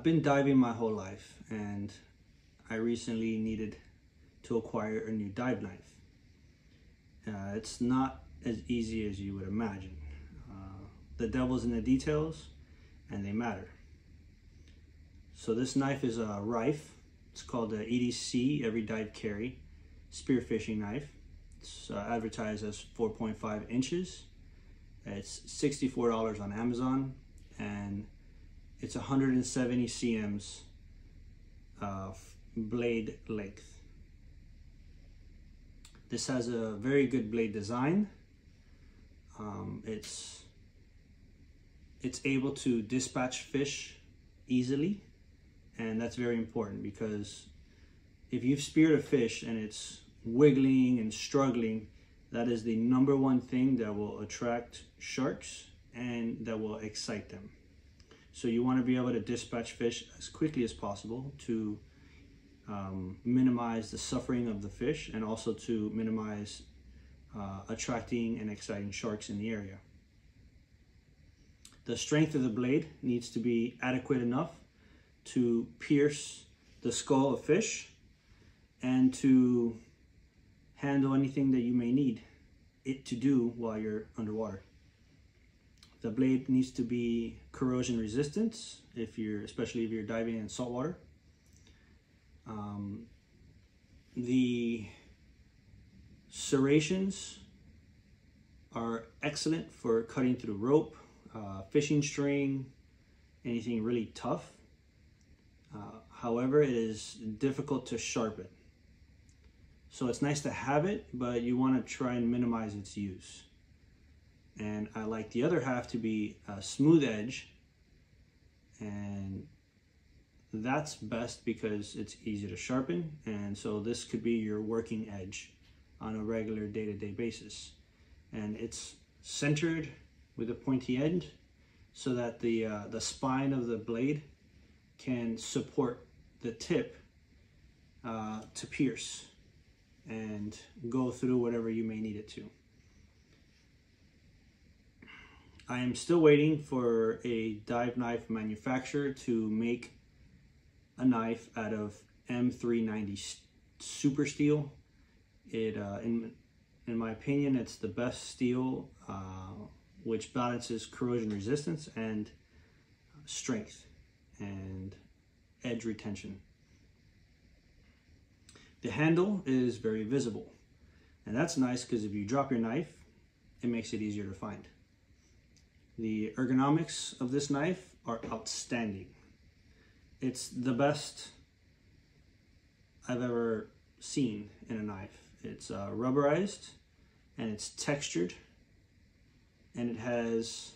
I've been diving my whole life and I recently needed to acquire a new dive knife. Uh, it's not as easy as you would imagine. Uh, the devil's in the details and they matter. So this knife is a Riffe. It's called the EDC Every Dive Carry spearfishing knife. It's uh, advertised as 4.5 inches. It's $64 on Amazon and it's 170 cms of blade length. This has a very good blade design. Um, it's it's able to dispatch fish easily and that's very important because if you've speared a fish and it's wiggling and struggling that is the number one thing that will attract sharks and that will excite them so you want to be able to dispatch fish as quickly as possible to um, minimize the suffering of the fish and also to minimize uh, attracting and exciting sharks in the area. The strength of the blade needs to be adequate enough to pierce the skull of fish and to handle anything that you may need it to do while you're underwater. The blade needs to be corrosion resistant if you're, especially if you're diving in salt water. Um, the serrations are excellent for cutting through rope, uh, fishing string, anything really tough. Uh, however, it is difficult to sharpen. So it's nice to have it, but you want to try and minimize its use and I like the other half to be a smooth edge. And that's best because it's easy to sharpen. And so this could be your working edge on a regular day-to-day -day basis. And it's centered with a pointy end so that the uh, the spine of the blade can support the tip uh, to pierce and go through whatever you may need it to. I am still waiting for a dive knife manufacturer to make a knife out of M390 super steel. It, uh, in, in my opinion, it's the best steel uh, which balances corrosion resistance and strength and edge retention. The handle is very visible and that's nice because if you drop your knife, it makes it easier to find. The ergonomics of this knife are outstanding. It's the best I've ever seen in a knife. It's uh, rubberized and it's textured and it has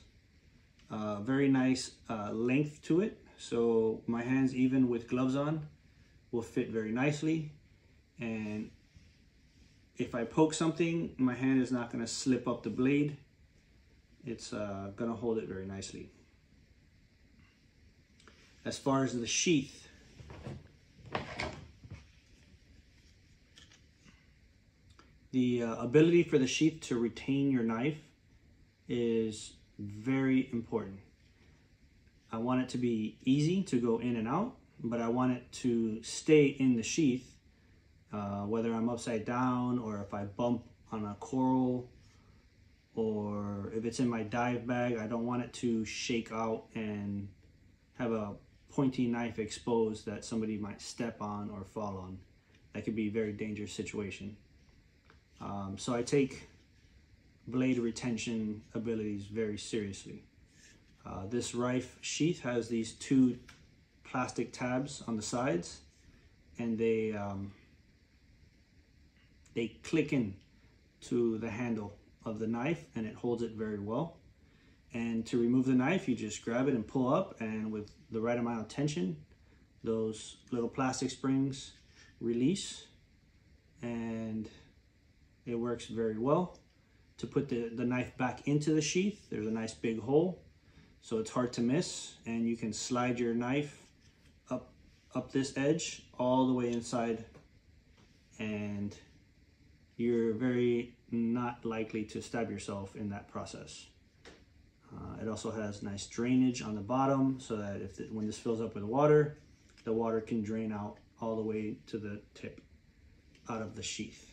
a very nice uh, length to it. So my hands, even with gloves on, will fit very nicely. And if I poke something, my hand is not gonna slip up the blade it's uh, going to hold it very nicely. As far as the sheath, the uh, ability for the sheath to retain your knife is very important. I want it to be easy to go in and out, but I want it to stay in the sheath, uh, whether I'm upside down or if I bump on a coral or if it's in my dive bag, I don't want it to shake out and have a pointy knife exposed that somebody might step on or fall on. That could be a very dangerous situation. Um, so I take blade retention abilities very seriously. Uh, this Riffe sheath has these two plastic tabs on the sides and they um, they click in to the handle of the knife and it holds it very well. And to remove the knife, you just grab it and pull up and with the right amount of tension, those little plastic springs release and it works very well. To put the, the knife back into the sheath, there's a nice big hole so it's hard to miss and you can slide your knife up up this edge all the way inside and you're very not likely to stab yourself in that process. Uh, it also has nice drainage on the bottom so that if the, when this fills up with water, the water can drain out all the way to the tip out of the sheath.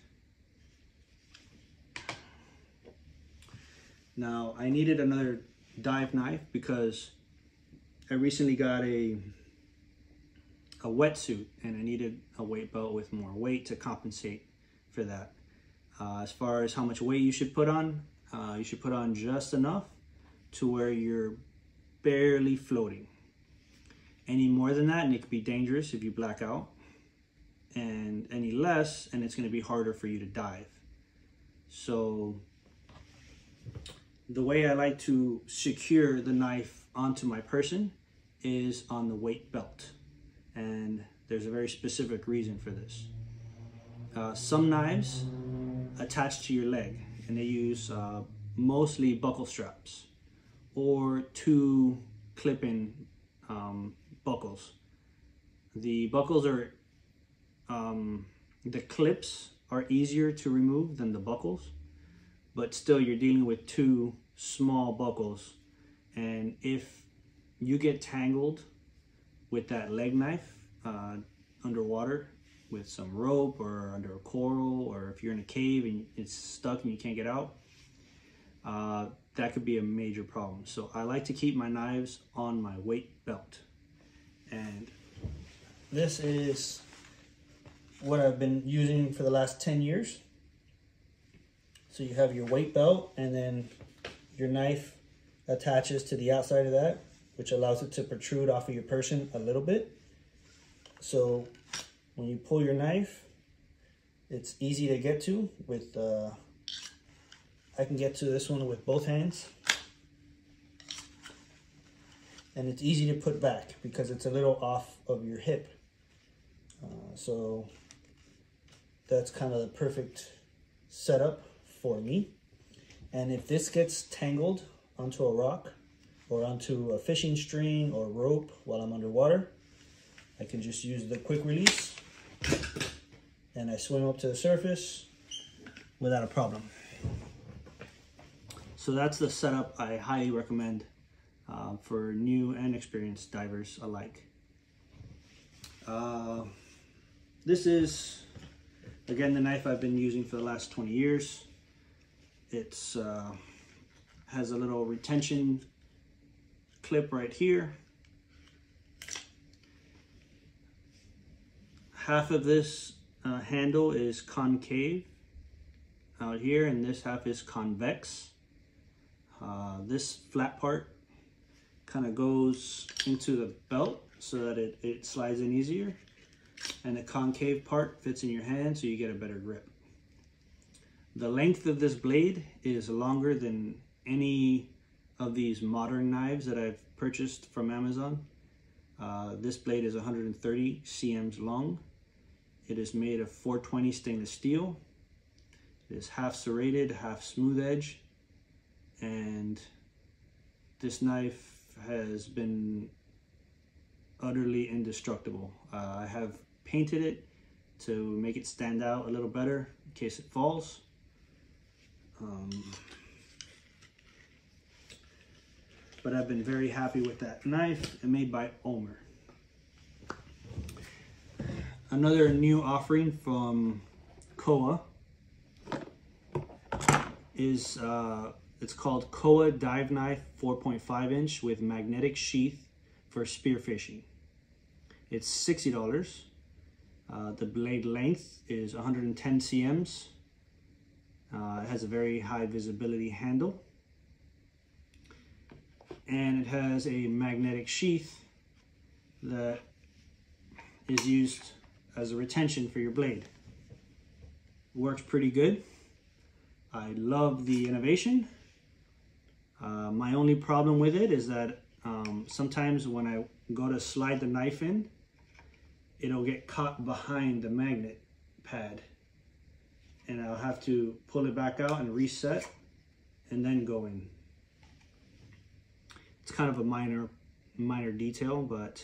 Now I needed another dive knife because I recently got a a wetsuit and I needed a weight belt with more weight to compensate for that. Uh, as far as how much weight you should put on, uh, you should put on just enough to where you're barely floating. Any more than that and it could be dangerous if you black out and any less and it's going to be harder for you to dive. So the way I like to secure the knife onto my person is on the weight belt. And there's a very specific reason for this. Uh, some knives attach to your leg and they use uh, mostly buckle straps or two clip-in um, buckles. The buckles are, um, the clips are easier to remove than the buckles, but still you're dealing with two small buckles. And if you get tangled with that leg knife uh, underwater with some rope or under a coral, or if you're in a cave and it's stuck and you can't get out, uh, that could be a major problem. So I like to keep my knives on my weight belt. And this is what I've been using for the last 10 years. So you have your weight belt and then your knife attaches to the outside of that, which allows it to protrude off of your person a little bit. So when you pull your knife, it's easy to get to with, uh, I can get to this one with both hands. And it's easy to put back because it's a little off of your hip. Uh, so that's kind of the perfect setup for me. And if this gets tangled onto a rock or onto a fishing string or rope while I'm underwater, I can just use the quick release and I swim up to the surface without a problem. So that's the setup I highly recommend uh, for new and experienced divers alike. Uh, this is, again, the knife I've been using for the last 20 years. It's uh, has a little retention clip right here. Half of this uh, handle is concave out here and this half is convex. Uh, this flat part kind of goes into the belt so that it, it slides in easier and the concave part fits in your hand so you get a better grip. The length of this blade is longer than any of these modern knives that I've purchased from Amazon. Uh, this blade is 130 cms long. It is made of 420 stainless steel. It is half serrated, half smooth edge. And this knife has been utterly indestructible. Uh, I have painted it to make it stand out a little better in case it falls. Um, but I've been very happy with that knife made by Omer. Another new offering from Koah is uh, it's called Koah Dive Knife 4.5 inch with magnetic sheath for spearfishing. It's $60. Uh, the blade length is 110 cms uh, it has a very high visibility handle. And it has a magnetic sheath that is used as a retention for your blade. Works pretty good. I love the innovation. Uh, my only problem with it is that um, sometimes when I go to slide the knife in, it'll get caught behind the magnet pad and I'll have to pull it back out and reset and then go in. It's kind of a minor minor detail, but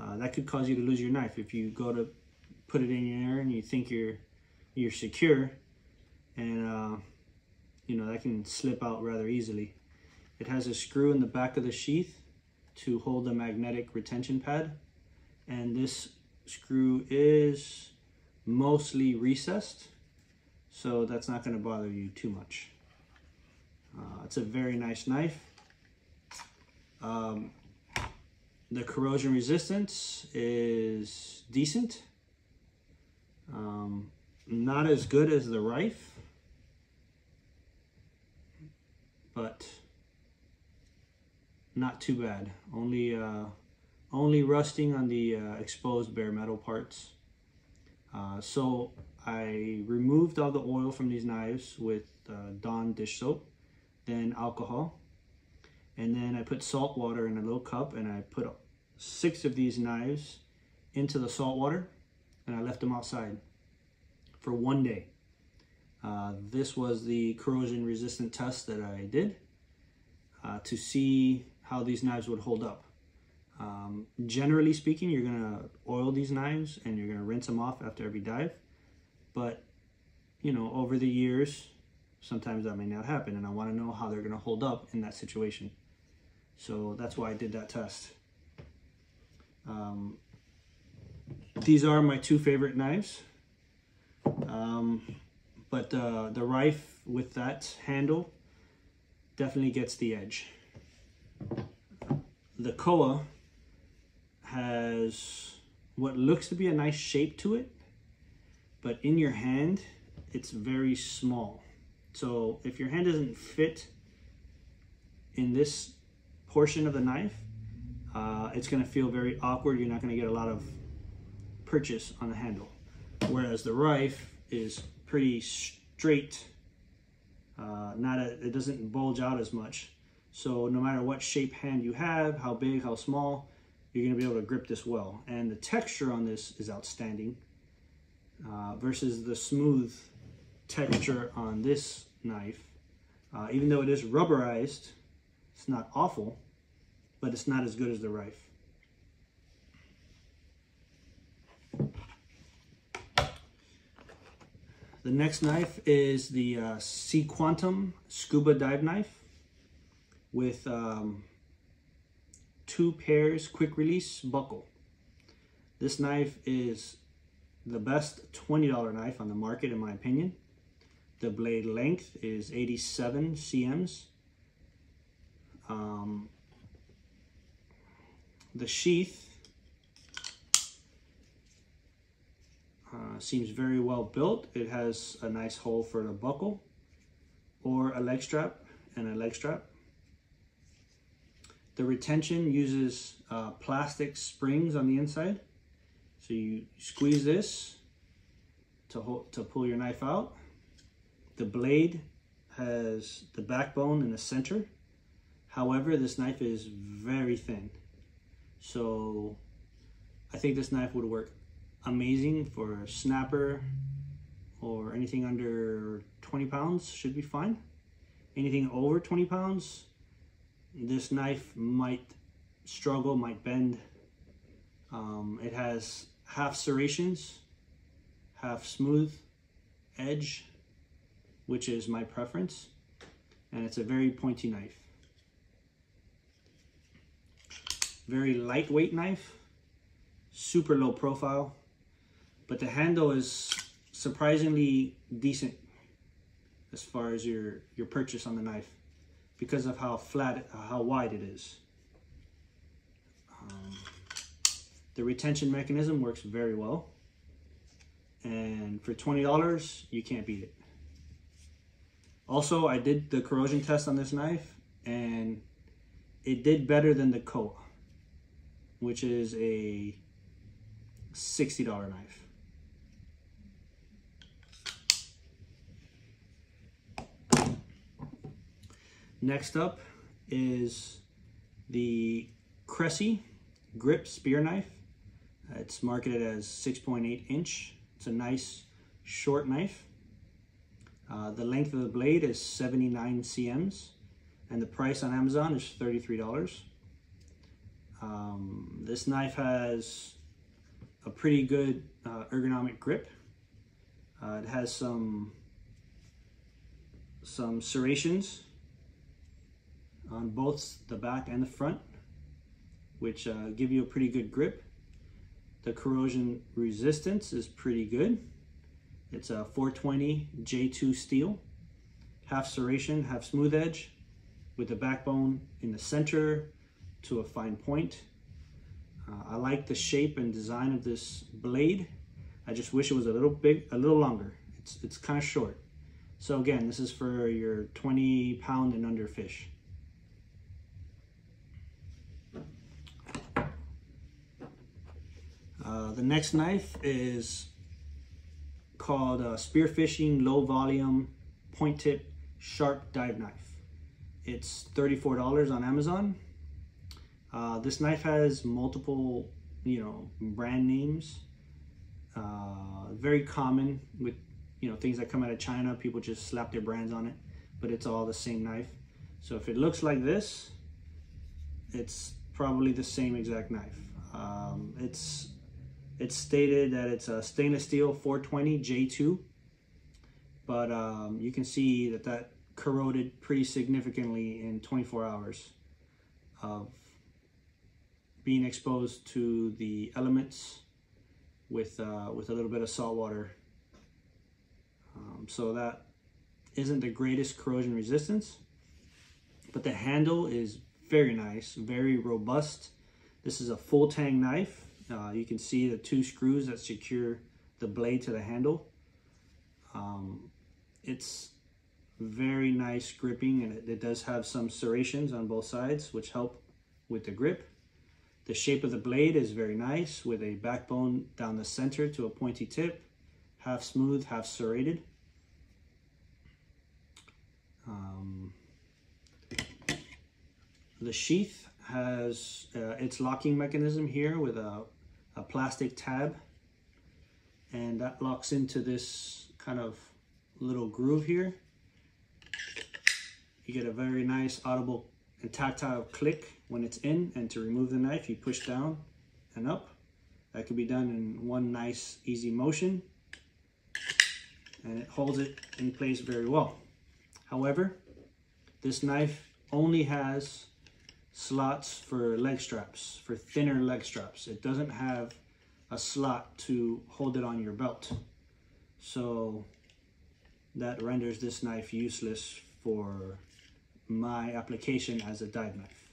uh, that could cause you to lose your knife if you go to put it in there and you think you're you're secure and uh, you know that can slip out rather easily It has a screw in the back of the sheath to hold the magnetic retention pad. And this screw is mostly recessed, so that's not gonna bother you too much. Uh, it's a very nice knife. Um, the corrosion resistance is decent. Um, not as good as the Riffe, but not too bad. Only uh, only rusting on the uh, exposed bare metal parts. Uh, so I removed all the oil from these knives with uh, Dawn dish soap, then alcohol, and then I put salt water in a little cup and I put six of these knives into the salt water and I left them outside for one day. Uh, this was the corrosion resistant test that I did uh, to see how these knives would hold up. Um, generally speaking, you're gonna oil these knives and you're gonna rinse them off after every dive. But, you know, over the years, sometimes that may not happen and I wanna know how they're gonna hold up in that situation. So that's why I did that test. Um, these are my two favorite knives. Um, but uh, the Riffe with that handle definitely gets the edge. The Koah has what looks to be a nice shape to it, but in your hand, it's very small. So if your hand doesn't fit in this portion of the knife, uh, it's going to feel very awkward. You're not going to get a lot of purchase on the handle. Whereas the Riffe is pretty straight. Uh, not a, it doesn't bulge out as much. So no matter what shape hand you have, how big, how small, you're going to be able to grip this well. And the texture on this is outstanding uh, versus the smooth texture on this knife. Uh, even though it is rubberized, it's not awful but it's not as good as the Riffe. The next knife is the uh, SEAQUANTUM Scuba Dive Knife with um, two pairs quick release buckle. This knife is the best $20 knife on the market in my opinion. The blade length is 87 cms. Um, the sheath uh, seems very well built. It has a nice hole for the buckle or a leg strap and a leg strap. The retention uses uh, plastic springs on the inside. So you squeeze this to, to pull your knife out. The blade has the backbone in the center. However, this knife is very thin. So I think this knife would work amazing for a snapper or anything under 20 pounds should be fine. Anything over 20 pounds, this knife might struggle, might bend. Um, it has half serrations, half smooth edge, which is my preference. And it's a very pointy knife. Very lightweight knife, super low profile, but the handle is surprisingly decent as far as your, your purchase on the knife because of how flat, how wide it is. Um, the retention mechanism works very well. And for $20, you can't beat it. Also, I did the corrosion test on this knife and it did better than the Koah which is a $60 knife. Next up is the Cressi Grip Spear Knife. It's marketed as 6.8 inch. It's a nice short knife. Uh, the length of the blade is 79 cms and the price on Amazon is $33. Um, this knife has a pretty good uh, ergonomic grip. Uh, it has some some serrations on both the back and the front, which uh, give you a pretty good grip. The corrosion resistance is pretty good. It's a 420 J2 steel, half serration, half smooth edge, with the backbone in the center to a fine point. Uh, I like the shape and design of this blade. I just wish it was a little big, a little longer. It's, it's kind of short. So again, this is for your 20 pound and under fish. Uh, the next knife is called uh, Spearfishing Low Volume Point Tip Sharp Dive Knife. It's $34 on Amazon. Uh, this knife has multiple, you know, brand names. Uh, very common with, you know, things that come out of China. People just slap their brands on it, but it's all the same knife. So if it looks like this, it's probably the same exact knife. Um, it's it's stated that it's a stainless steel 420 J2, but um, you can see that that corroded pretty significantly in 24 hours of being exposed to the elements with uh, with a little bit of salt water. Um, so that isn't the greatest corrosion resistance, but the handle is very nice, very robust. This is a full tang knife uh, you can see the two screws that secure the blade to the handle. Um, it's very nice gripping and it, it, does have some serrations on both sides which help with the grip. The shape of the blade is very nice with a backbone down the center to a pointy tip, half smooth, half serrated. Um, the sheath has uh, its locking mechanism here with a a plastic tab and that locks into this kind of little groove here. You get a very nice audible and tactile click when it's in and to remove the knife you push down and up. That can be done in one nice easy motion and it holds it in place very well. However, this knife only has slots for leg straps, for thinner leg straps. It doesn't have a slot to hold it on your belt. So that renders this knife useless for my application as a dive knife.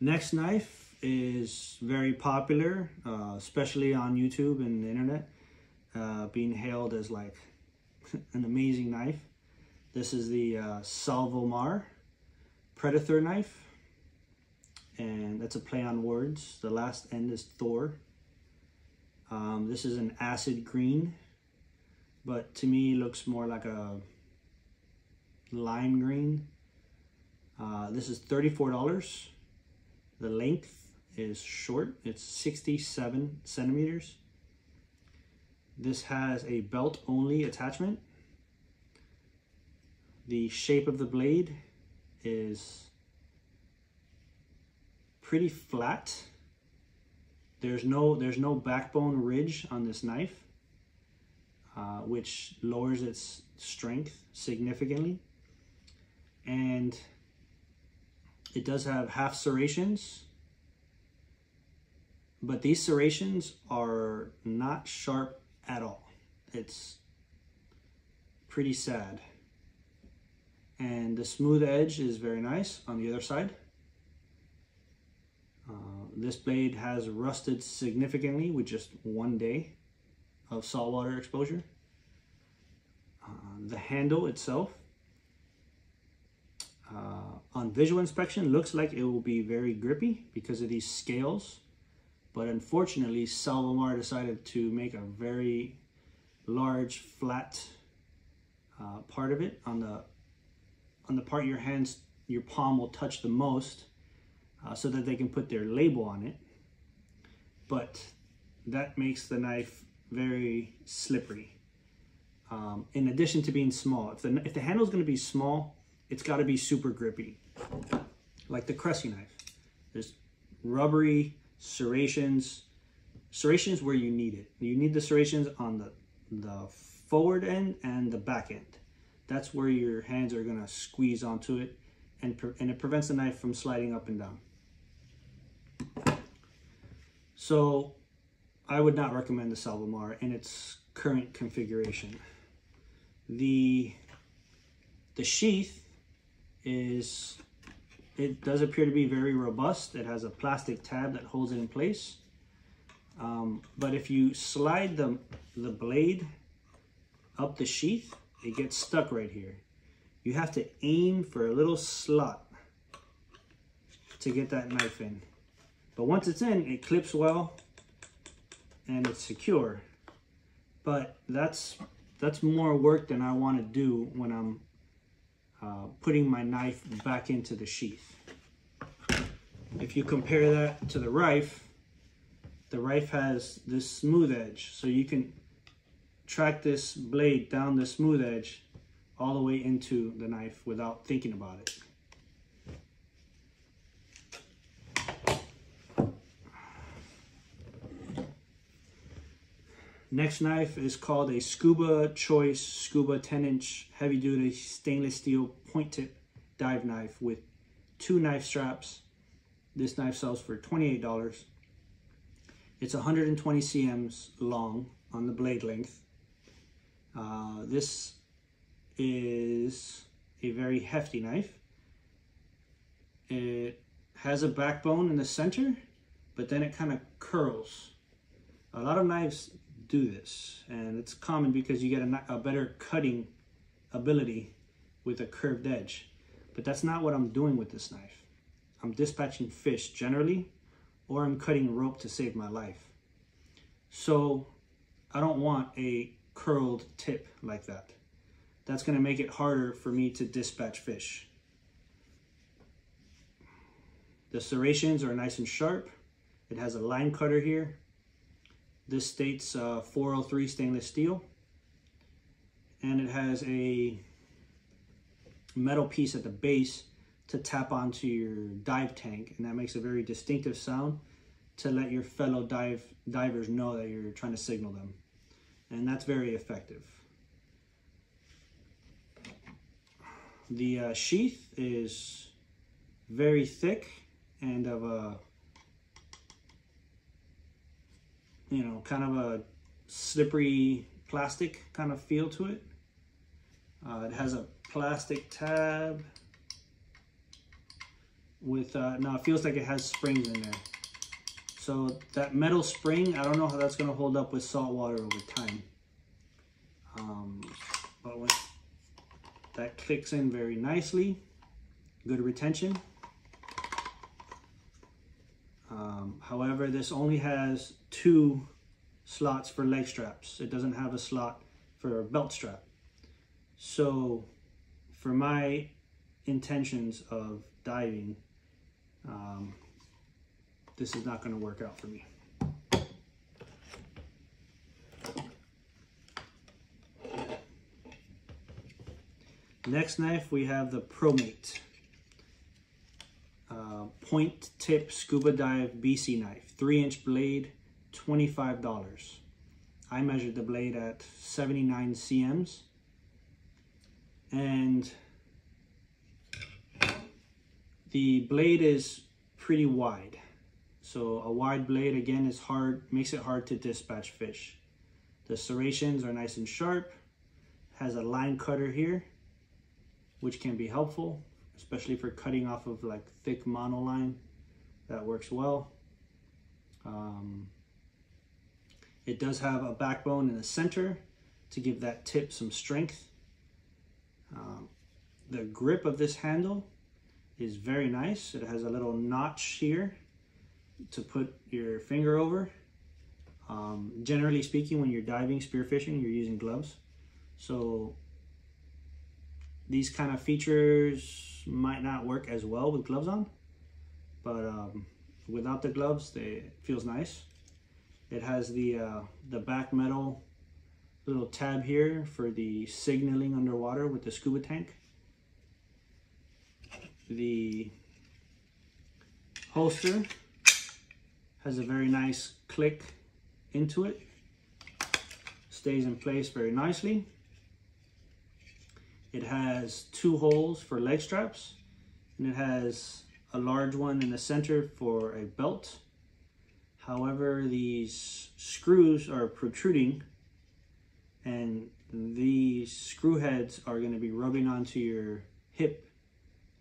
Next knife is very popular, uh, especially on YouTube and the internet, uh, being hailed as like an amazing knife. This is the uh, Salvimar Predathor knife. And that's a play on words. The last end is Thor. Um, this is an acid green, but to me looks more like a lime green. Uh, this is $34. The length is short. It's 67 centimeters. This has a belt only attachment the shape of the blade is pretty flat. There's no, there's no backbone ridge on this knife, uh, which lowers its strength significantly. And it does have half serrations, but these serrations are not sharp at all. It's pretty sad and the smooth edge is very nice on the other side. Uh, this blade has rusted significantly with just one day of saltwater exposure. Uh, the handle itself, on visual inspection, looks like it will be very grippy because of these scales. But unfortunately, Salvimar decided to make a very large, flat uh, part of it on the on the part your hands, your palm will touch the most uh, so that they can put their label on it. But that makes the knife very slippery. Um, in addition to being small, if the, if the handle is going to be small, it's got to be super grippy, like the Cressi knife. There's rubbery serrations, serrations where you need it. You need the serrations on the, the forward end and the back end. that's where your hands are gonna squeeze onto it and, and it prevents the knife from sliding up and down. So I would not recommend the Salvimar in its current configuration. The, the sheath is, it does appear to be very robust. It has a plastic tab that holds it in place. Um, but if you slide the, the blade up the sheath, it gets stuck right here. You have to aim for a little slot to get that knife in. But once it's in, it clips well and it's secure. But that's that's more work than I want to do when I'm uh, putting my knife back into the sheath. If you compare that to the Riffe, the Riffe has this smooth edge, so you can track this blade down the smooth edge all the way into the knife without thinking about it. Next knife is called a Scuba Choice Scuba 10 inch heavy duty stainless steel point tip dive knife with two knife straps. This knife sells for $28. It's 120 cms long on the blade length. Uh, this is a very hefty knife. It has a backbone in the center, but then it kind of curls. A lot of knives do this, and it's common because you get a, a better cutting ability with a curved edge. But that's not what I'm doing with this knife. I'm dispatching fish generally, or I'm cutting rope to save my life. So I don't want a curled tip like that. That's gonna make it harder for me to dispatch fish. The serrations are nice and sharp. It has a line cutter here. This states uh, 403 stainless steel. And it has a metal piece at the base to tap onto your dive tank. And that makes a very distinctive sound to let your fellow dive divers know that you're trying to signal them and that's very effective. The uh, sheath is very thick and of a, you know, kind of a slippery plastic kind of feel to it. Uh, it has a plastic tab with, uh, now it feels like it has springs in there. So that metal spring, I don't know how that's going to hold up with salt water over time. Um, but that clicks in very nicely, good retention. Um, however, this only has two slots for leg straps. It doesn't have a slot for a belt strap. So for my intentions of diving, um, this is not going to work out for me. Next knife, we have the ProMate. Point tip scuba dive BC knife, three inch blade, $25. I measured the blade at 79 cms. And the blade is pretty wide. So a wide blade again is hard, makes it hard to dispatch fish. The serrations are nice and sharp, has a line cutter here, which can be helpful, especially for cutting off of like thick monoline. That works well. Um, it does have a backbone in the center to give that tip some strength. Um, the grip of this handle is very nice. It has a little notch here to put your finger over. Um, generally speaking, when you're diving, spearfishing, you're using gloves. So these kind of features might not work as well with gloves on, but um, without the gloves, they, it feels nice. It has the, uh, the back metal little tab here for the signaling underwater with the scuba tank. The holster has a very nice click into it. Stays in place very nicely. It has two holes for leg straps and it has a large one in the center for a belt. However, these screws are protruding and these screw heads are going to be rubbing onto your hip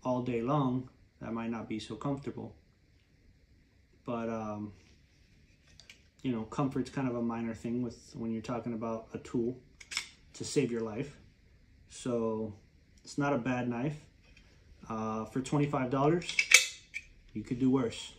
all day long. That might not be so comfortable. But, um, you know, comfort's kind of a minor thing with when you're talking about a tool to save your life. So it's not a bad knife. Uh, for $25, you could do worse.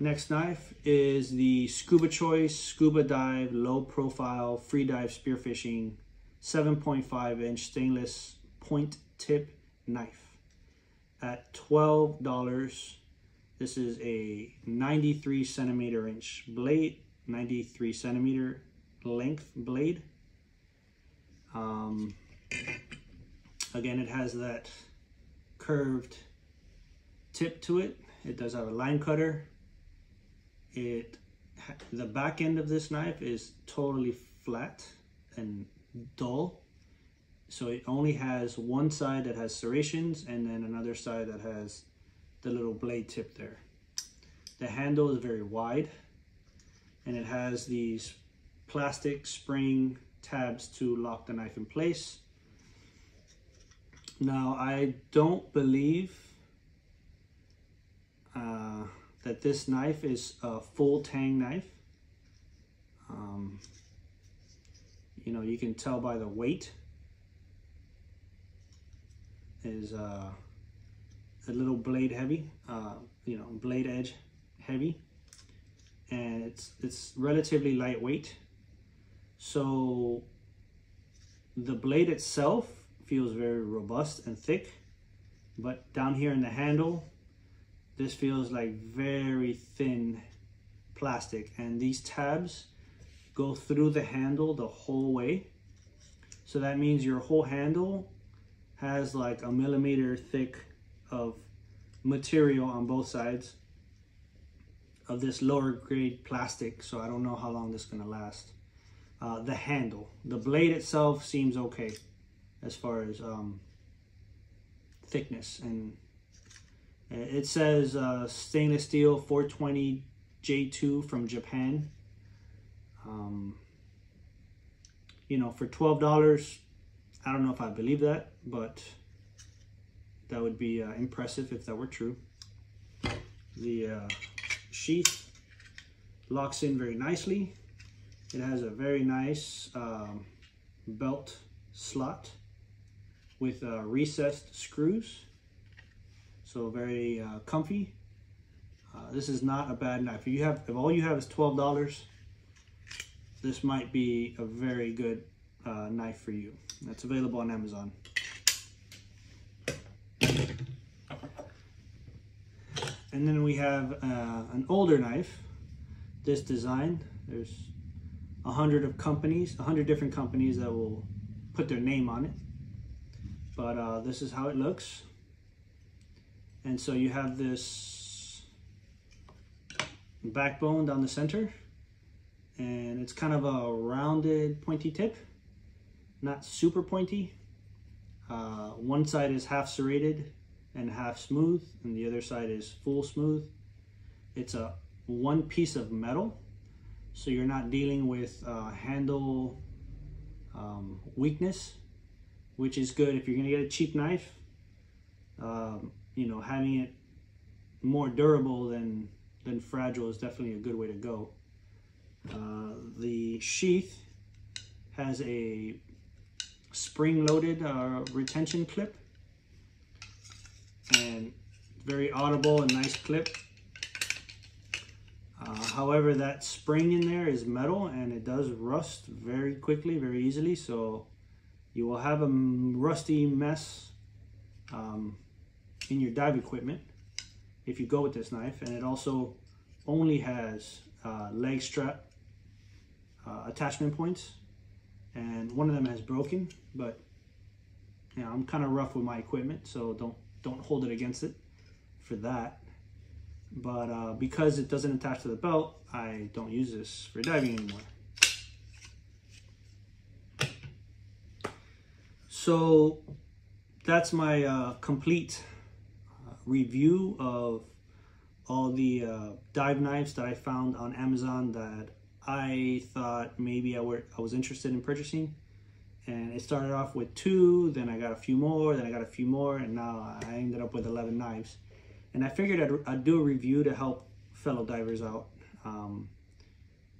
Next knife is the Scuba Choice Scuba Dive Low Profile Free Dive Spearfishing 7.5 inch stainless point tip knife at $12. This is a 93 centimeter inch blade, 93 centimeter length blade. Um, again, it has that curved tip to it. It does have a line cutter. It the back end of this knife is totally flat and dull. So it only has one side that has serrations and then another side that has the little blade tip there. The handle is very wide and it has these plastic spring tabs to lock the knife in place. Now I don't believe uh, that this knife is a full tang knife. Um, you know, you can tell by the weight is uh, a little blade heavy, uh, you know, blade edge heavy, and it's it's relatively lightweight. So the blade itself feels very robust and thick, but down here in the handle, this feels like very thin plastic, and these tabs go through the handle the whole way. So that means your whole handle has like a millimeter thick of material on both sides of this lower grade plastic so I don't know how long this is gonna last. Uh, the handle. The blade itself seems okay as far as um, thickness and it says uh, stainless steel 420 J2 from Japan. Um, you know for $12 I don't know if I believe that, but that would be uh, impressive if that were true. The uh, sheath locks in very nicely. It has a very nice um, belt slot with uh, recessed screws. So very uh, comfy. Uh, this is not a bad knife. If you have, if all you have is twelve dollars, this might be a very good uh, knife for you. That's available on Amazon. And then we have uh, an older knife, this design. There's a hundred of companies, a hundred different companies that will put their name on it. But uh, this is how it looks. And so you have this backbone down the center and it's kind of a rounded pointy tip not super pointy. Uh, one side is half serrated and half smooth, and the other side is full smooth. It's a one piece of metal, so you're not dealing with uh, handle um, weakness, which is good if you're gonna get a cheap knife. Um, you know, having it more durable than than fragile is definitely a good way to go. Uh, the sheath has a spring-loaded uh, retention clip and very audible and nice clip. Uh, however, that spring in there is metal and it does rust very quickly, very easily. So you will have a rusty mess um, in your dive equipment if you go with this knife. And it also only has uh, leg strap uh, attachment points and one of them has broken, but you know, I'm kind of rough with my equipment, so don't don't hold it against it for that. but uh, because it doesn't attach to the belt, I don't use this for diving anymore. So that's my uh, complete uh, review of all the uh, dive knives that I found on Amazon that I thought maybe I, were, I was interested in purchasing. And it started off with two, then I got a few more, then I got a few more, and now I ended up with 11 knives. And I figured I'd, I'd do a review to help fellow divers out um,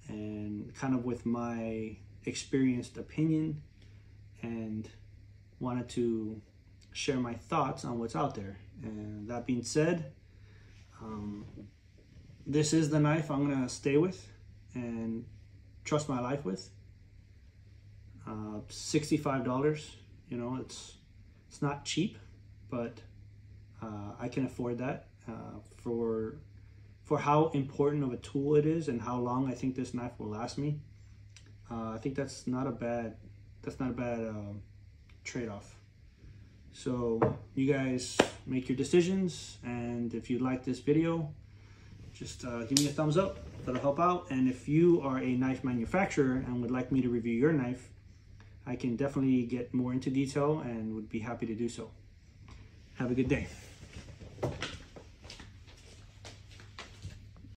and kind of with my experienced opinion and wanted to share my thoughts on what's out there. And that being said, um, this is the knife I'm gonna stay with and trust my life with. Uh, $65, you know, it's it's not cheap, but uh, I can afford that uh, for for how important of a tool it is and how long I think this knife will last me. Uh, I think that's not a bad that's not a bad uh, trade-off. So you guys make your decisions and if you like this video, just uh, give me a thumbs up. That'll help out. And if you are a knife manufacturer and would like me to review your knife, I can definitely get more into detail and would be happy to do so. Have a good day.